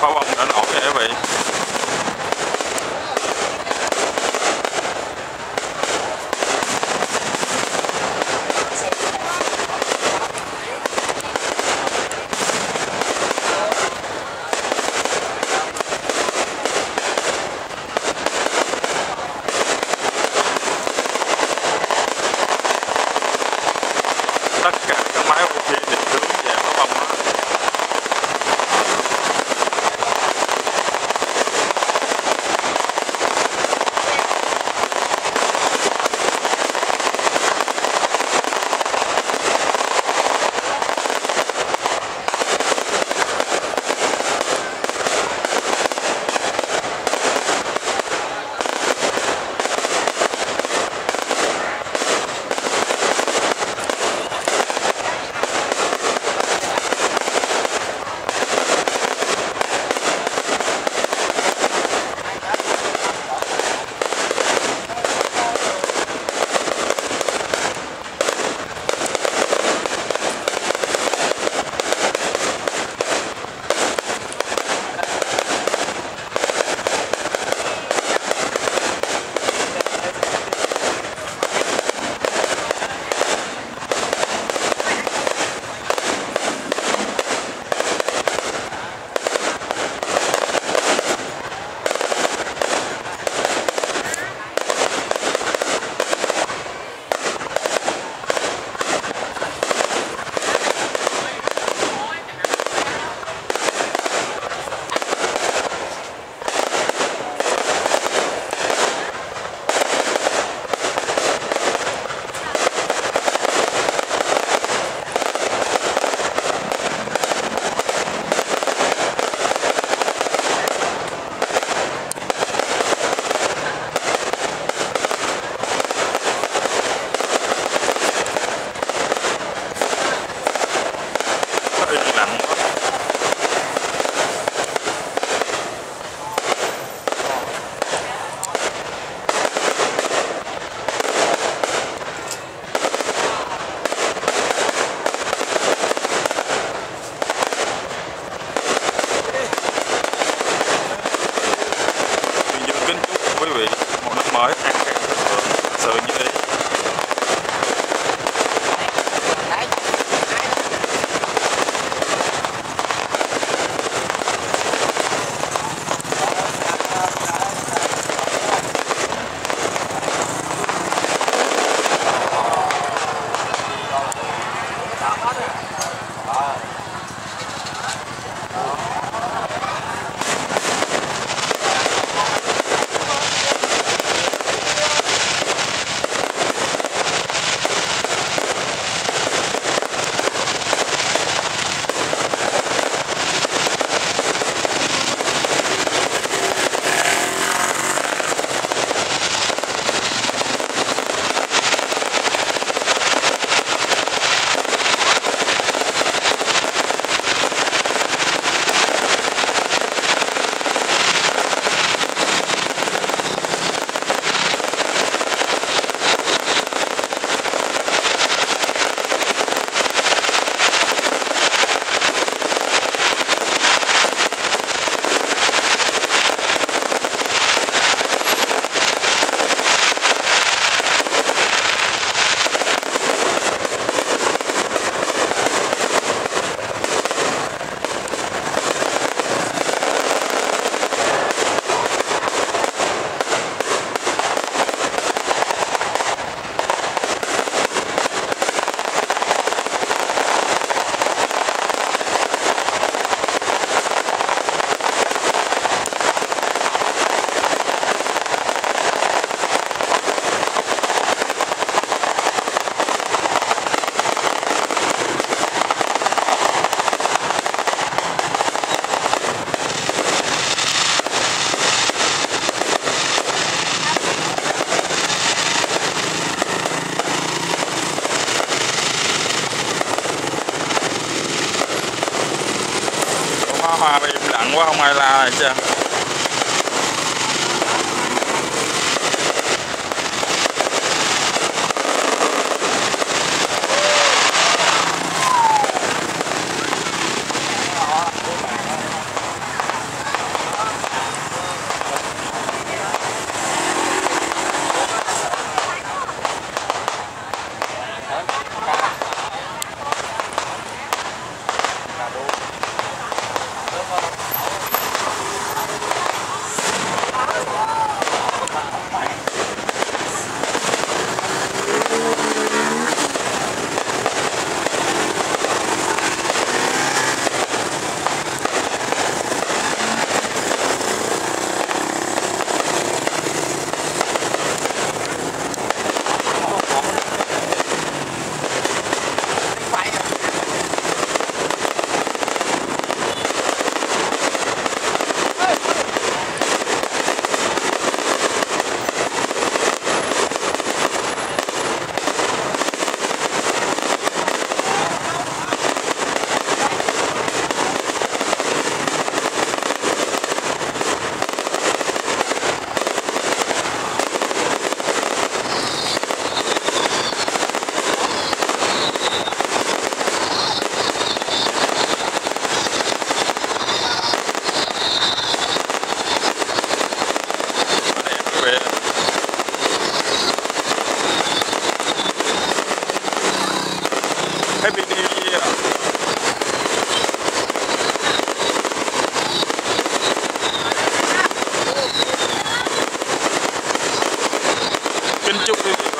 pháo bông đã nổ nha quý vị tất cả các máy quay khí định hướng về pháo bông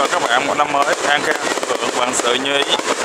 và các bạn một năm mới an khang thịnh vượng, vạn sự như ý.